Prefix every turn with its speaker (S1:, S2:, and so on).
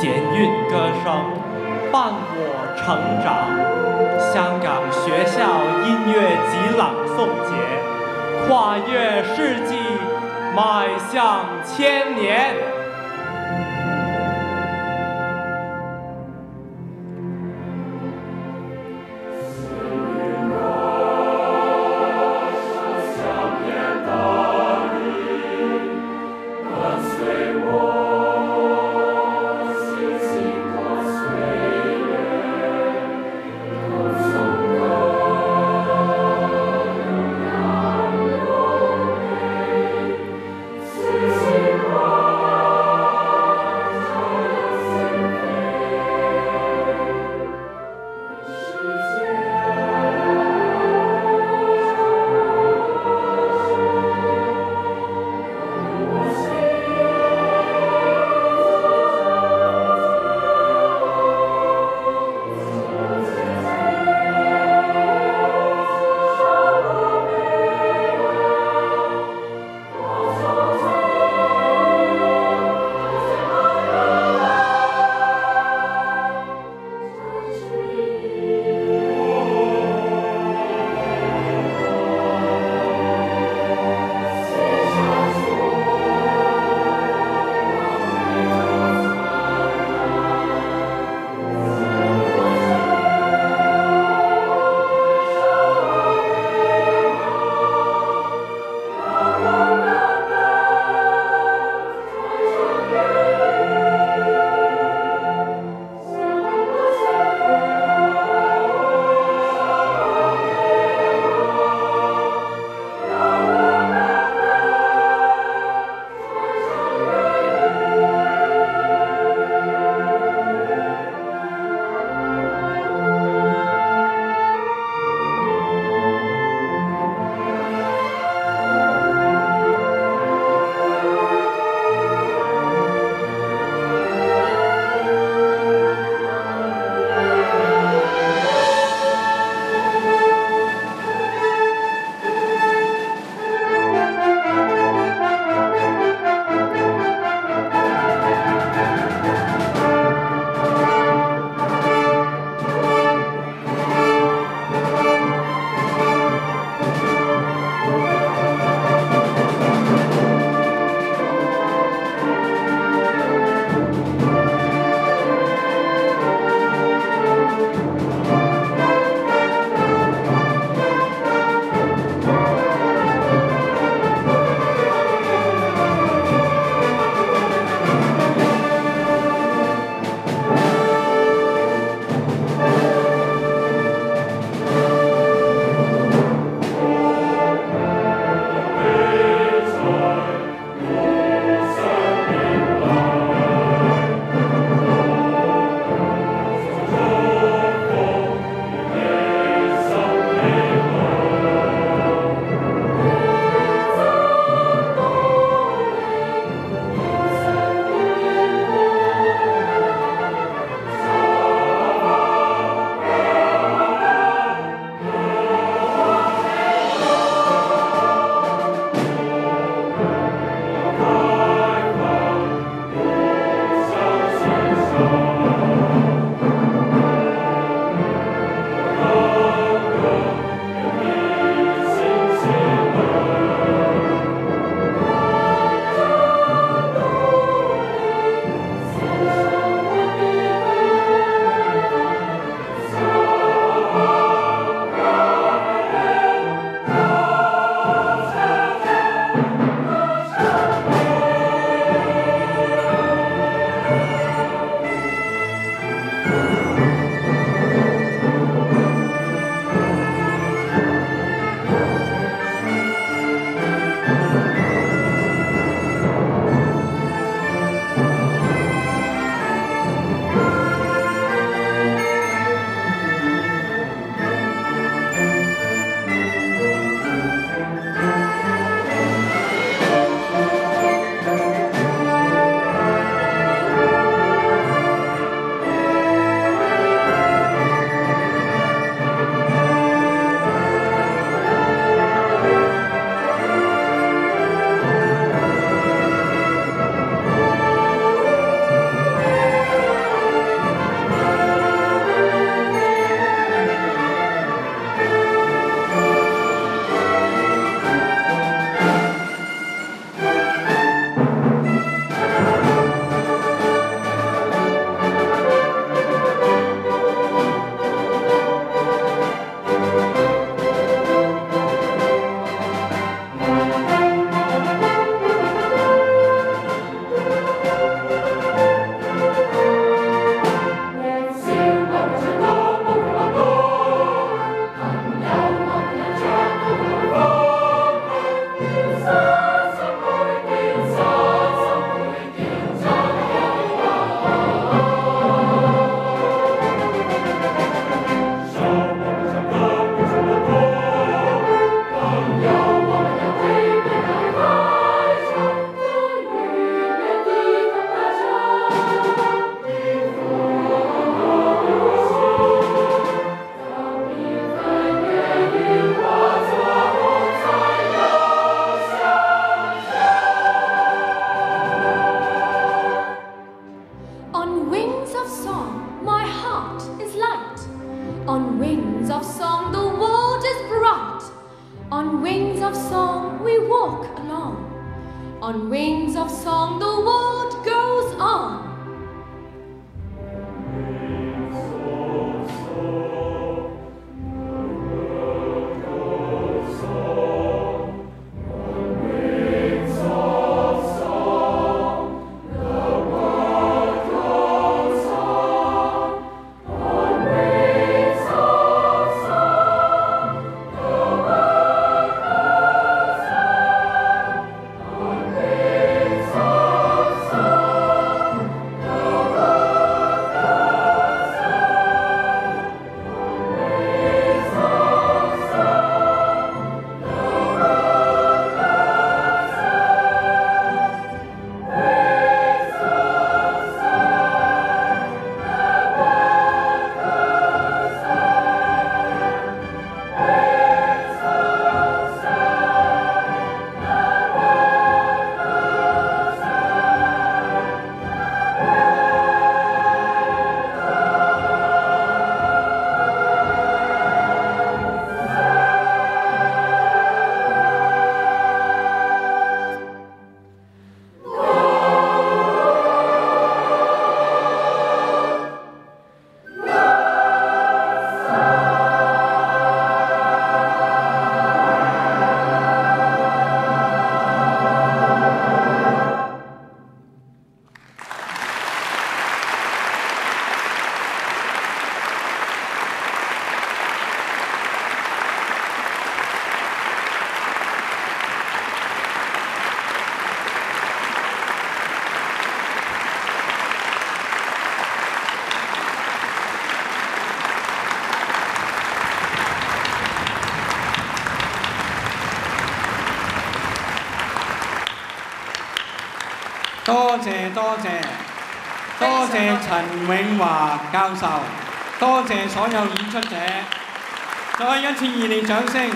S1: 弦韵歌声伴我成长。香港学校音乐及朗诵节，跨越世纪，迈向千年。
S2: 多謝多謝，多謝陳永華教授，多謝所有演出者，再一次熱烈掌聲！